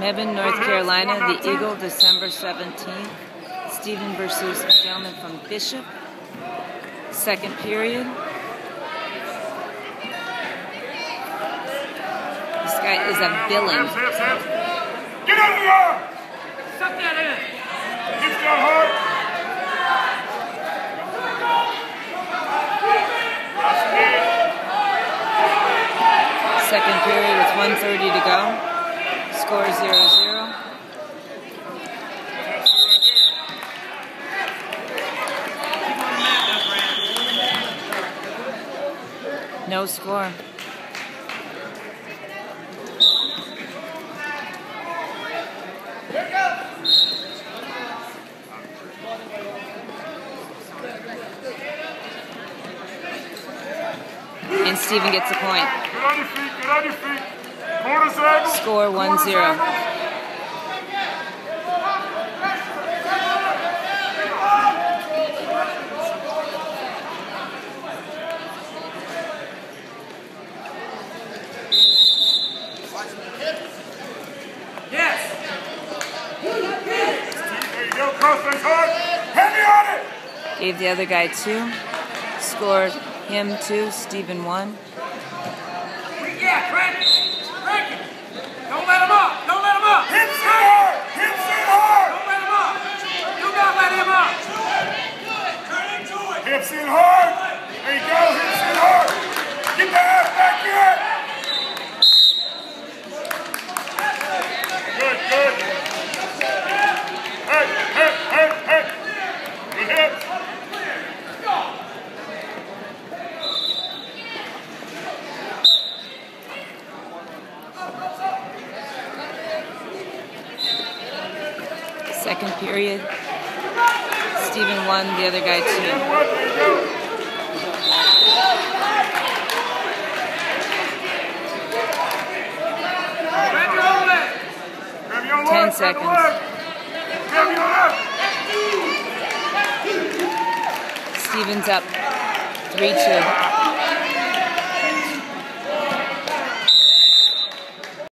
Mebane, North Carolina, the Eagle, December 17th. Stephen versus gentleman from Bishop. Second period. This guy is a villain. Get out of the arm! Suck that in! Get down hard! Second period with 130 to go. Score 0 0. No score. And Stephen gets a point. Get on your feet, get on your feet. Score 1 0. Gave the other guy two. Scored him two. Stephen one. Yeah, crank it. Crank it. Don't let him up. Don't let him up. Hips in hard. Hips in hard. Don't let him up. Do not let him up. Turn into it. Hips in hard. There you go. Hips in hard. Get back here. Good, good. Second period. Stephen one, the other guy two. Ten seconds. Stephen's up 3 2.